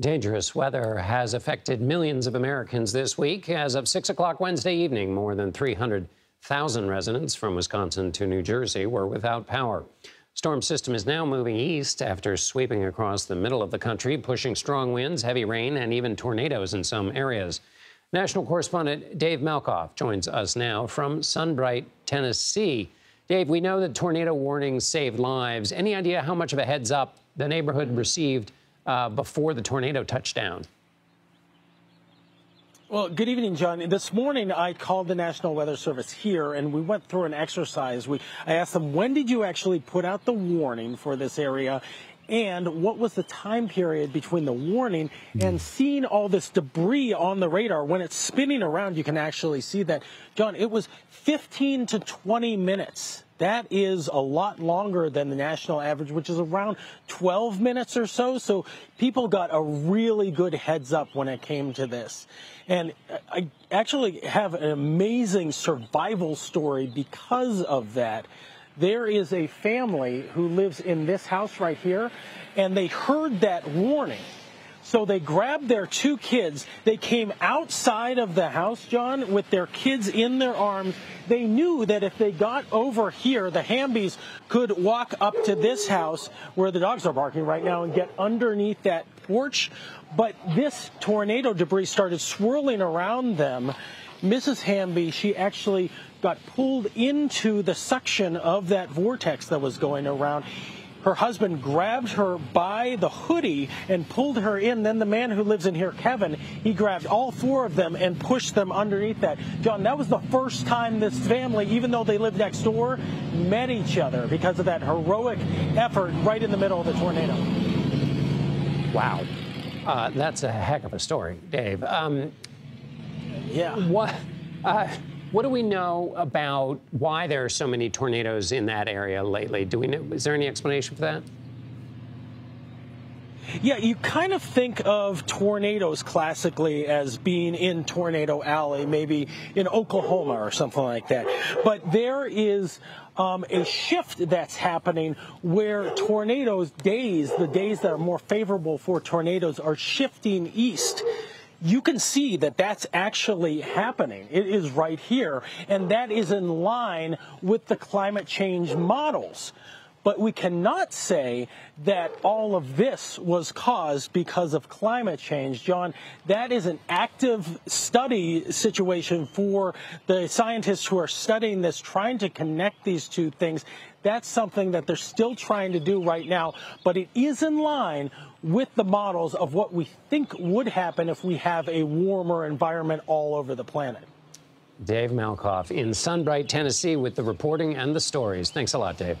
Dangerous weather has affected millions of Americans this week. As of 6 o'clock Wednesday evening, more than 300,000 residents from Wisconsin to New Jersey were without power. Storm system is now moving east after sweeping across the middle of the country, pushing strong winds, heavy rain, and even tornadoes in some areas. National correspondent Dave Malkoff joins us now from Sunbright, Tennessee. Dave, we know that tornado warnings saved lives. Any idea how much of a heads up the neighborhood received uh, before the tornado touched down. Well, good evening, John. This morning I called the National Weather Service here and we went through an exercise. We, I asked them, when did you actually put out the warning for this area? And what was the time period between the warning and hmm. seeing all this debris on the radar? When it's spinning around, you can actually see that. John, it was 15 to 20 minutes that is a lot longer than the national average, which is around 12 minutes or so. So people got a really good heads up when it came to this. And I actually have an amazing survival story because of that. There is a family who lives in this house right here, and they heard that warning so they grabbed their two kids. They came outside of the house, John, with their kids in their arms. They knew that if they got over here, the Hambys could walk up to this house where the dogs are barking right now and get underneath that porch. But this tornado debris started swirling around them. Mrs. Hamby, she actually got pulled into the suction of that vortex that was going around her husband grabbed her by the hoodie and pulled her in. Then the man who lives in here, Kevin, he grabbed all four of them and pushed them underneath that. John, that was the first time this family, even though they lived next door, met each other because of that heroic effort right in the middle of the tornado. Wow. Uh, that's a heck of a story, Dave. Um, yeah. What? Uh, what do we know about why there are so many tornadoes in that area lately? Do we know? Is there any explanation for that? Yeah, you kind of think of tornadoes classically as being in Tornado Alley, maybe in Oklahoma or something like that. But there is um, a shift that's happening where tornadoes days, the days that are more favorable for tornadoes, are shifting east you can see that that's actually happening. It is right here, and that is in line with the climate change models. But we cannot say that all of this was caused because of climate change. John, that is an active study situation for the scientists who are studying this, trying to connect these two things. That's something that they're still trying to do right now, but it is in line with the models of what we think would happen if we have a warmer environment all over the planet. Dave Malkoff in Sunbright, Tennessee, with the reporting and the stories. Thanks a lot, Dave.